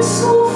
So.